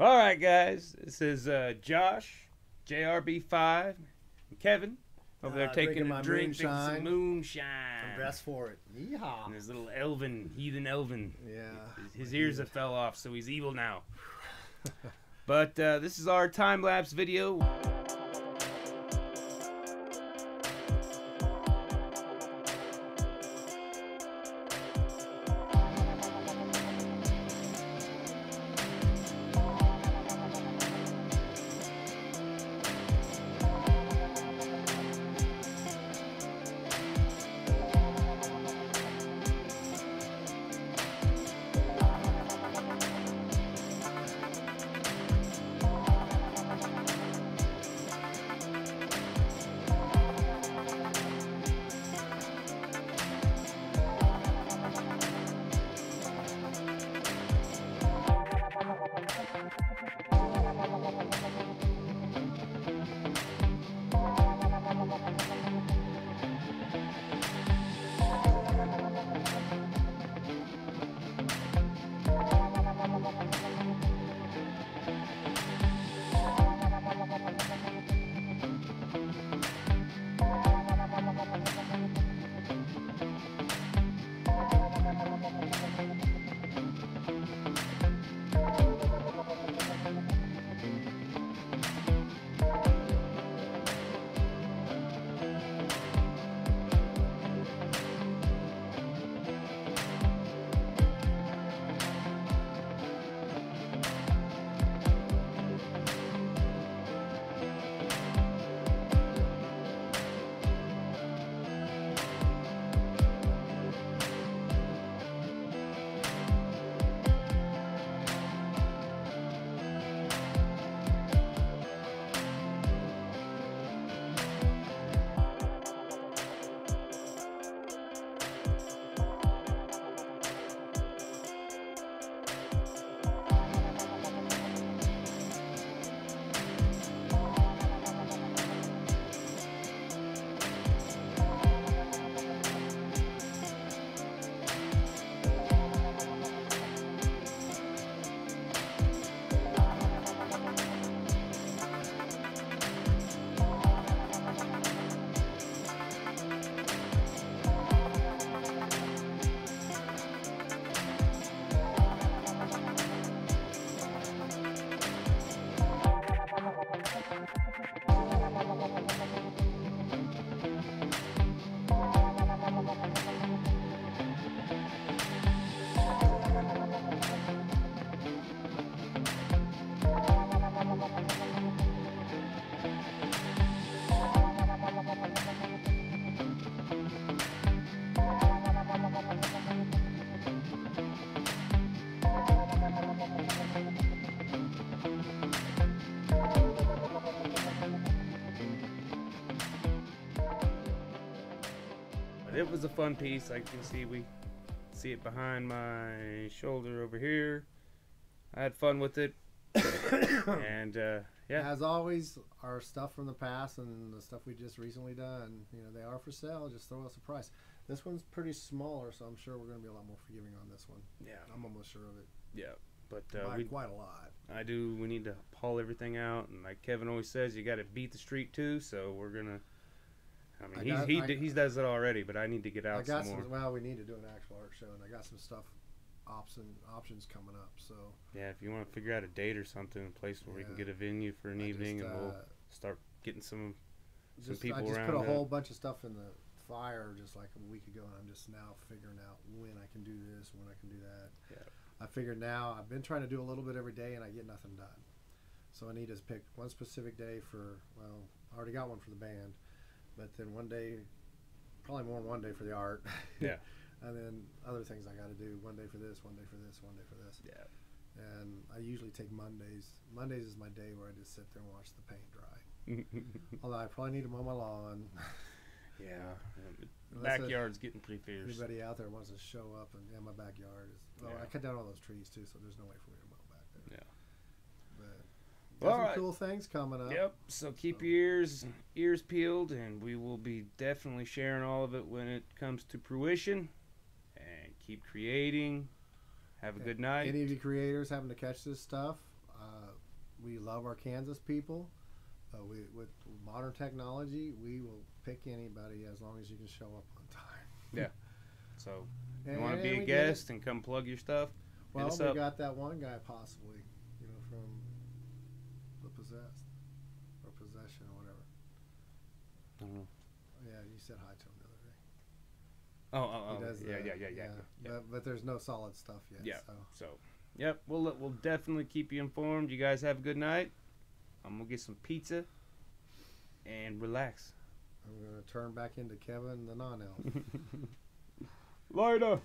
All right, guys. This is uh, Josh, JRB5, and Kevin over there Uh, taking a drink, drinking some moonshine. moonshine. Best for it. Yeehaw. And his little elven, heathen elven. Yeah. His, his ears have fell off, so he's evil now. but uh, this is our time lapse video. But it was a fun piece. You can see, we see it behind my shoulder over here. I had fun with it, and uh, yeah, As always, our stuff from the past and the stuff we just recently done, you know, they are for sale. Just throw us a price. This one's pretty smaller, so I'm sure we're going to be a lot more forgiving on this one. yeah, I'm almost sure of it. yeah. But uh, By we, quite a lot. I do. We need to haul everything out, and like Kevin always says, you got to beat the street too. So we're gonna. I mean, I he's, got- he I- d- he does it already, but I need to get I out got some more. some. Well, we need to do an actual art show, and I got some stuff, option options coming up. So Yeah, if you want to figure out a date or something, a place where we can get a venue for an I evening, just, and we'll uh, start getting some. some just, people I just around put a whole bunch of stuff in the fire just like a week ago, and I'm just now figuring out when I can do this, when I can do that. Yeah. I figured now I've been trying to do a little bit every day, and I get nothing done. So I need to pick one specific day for. Well, I already got one for the band, but then one day, probably more than one day for the art. Yeah. and then other things I got to do. One day for this, one day for this, one day for this. Yeah. And I usually take Mondays. Mondays is my day where I just sit there and watch the paint dry. Although I probably need to mow my lawn. yeah. Unless it- Backyard's getting pretty fierce. Anybody out there wants to show up and yeah, my backyard is. Well, Yeah. I cut down all those trees too, so there's no way for me to mow back there. Yeah. But got All some right. cool things coming up. Yep. So keep So- your ears ears peeled, and we will be definitely sharing all of it when it comes to fruition. And keep creating. Have a Yeah. good night. Any of you creators having to catch this stuff, uh, we love our Kansas people. Uh, we with modern technology, we will pick anybody as long as you can show up on time. Yeah. So you want to be a guest and come plug your stuff? Well, we got that one guy possibly, you know, from possessed or possession or whatever. I don't know. Yeah, you said hi to him the other day. Oh, oh, oh. does yeah, yeah, yeah, yeah, yeah. But, but there's no solid stuff yet. Yeah. So So, yep, we'll we'll definitely keep you informed. You guys have a good night. I'm gonna get some pizza and relax. I'm gonna turn back into Kevin the non-elf. Later.